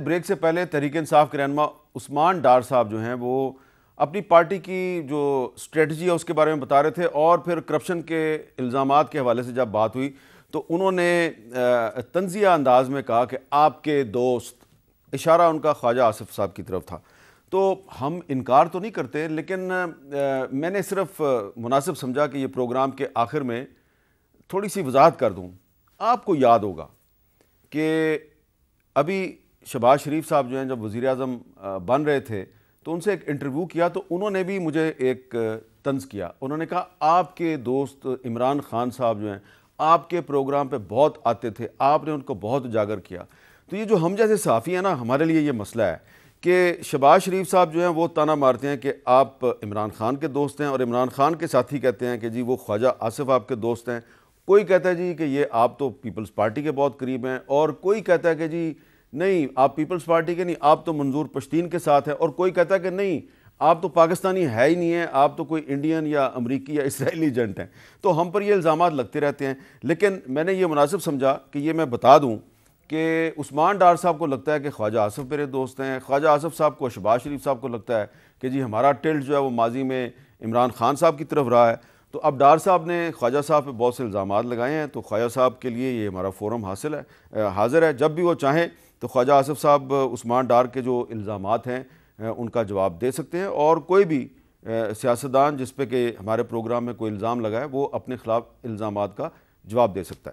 Break से पहले तहरीक इंसाफ के रहनमा उस्मान डार साहब जो हैं वो अपनी पार्टी की जो स्ट्रेटजी है उसके बारे में बता रहे थे और फिर करप्शन के इल्ज़ाम के हवाले से जब बात हुई तो उन्होंने तंजिया अंदाज में कहा कि आपके दोस्त इशारा उनका ख्वाजा आसिफ साहब की तरफ़ था। तो हम इनकार तो नहीं करते लेकिन आ, मैंने सिर्फ़ मुनासिब समझा कि ये प्रोग्राम के आखिर में थोड़ी सी वजाहत कर दूँ। आपको याद होगा कि अभी शबाज शरीफ साहब जो हैं, जब वज़ी अजम बन रहे थे तो उनसे एक इंटरव्यू किया तो उन्होंने भी मुझे एक तंज किया। उन्होंने कहा, आपके दोस्त इमरान खान साहब जो हैं, आपके प्रोग्राम पे बहुत आते थे, आपने उनको बहुत उजागर किया। तो ये जो हम जैसे साफ़ी हैं ना, हमारे लिए ये मसला है कि शबाज शरीफ साहब जो हैं, वो ताना मारते हैं कि आप इमरान खान के दोस्त हैं और इमरान खान के साथी कहते हैं कि, जी, वो ख्वाजा आसिफ आपके दोस्त हैं। कोई कहता है, जी, कि ये आप तो पीपल्स पार्टी के बहुत करीब हैं। और कोई कहता है कि, जी नहीं, आप पीपल्स पार्टी के नहीं, आप तो मंजूर पश्तीन के साथ हैं। और कोई कहता है कि नहीं, आप तो पाकिस्तानी है ही नहीं है, आप तो कोई इंडियन या अमरीकी या इसराइली एजेंट हैं। तो हम पर ये इल्ज़ाम लगते रहते हैं। लेकिन मैंने ये मुनासिब समझा कि ये मैं बता दूँ कि उस्मान डार साहब को लगता है कि ख्वाजा आसफ़ मेरे दोस्त हैं। ख्वाजा आसफ़ साहब को शबाज शरीफ साहब को लगता है कि जी हमारा टिल्ट जो है वो माजी में इमरान खान साहब की तरफ़ रहा है। तो अब डार साहब ने ख्वाजा साहब पे बहुत से इल्ज़ाम लगाए हैं। तो ख्वाजा साहब के लिए ये हमारा फ़ोरम हासिल है, हाजिर है। जब भी वो चाहें तो ख्वाजा आसफ़ साहब, उस्मान डार के जो इल्ज़ाम हैं उनका जवाब दे सकते हैं और कोई भी सियासतदान जिस पर कि हमारे प्रोग्राम में कोई इल्ज़ाम लगाए, वो अपने ख़िलाफ़ इल्ज़ाम का जवाब दे सकता है।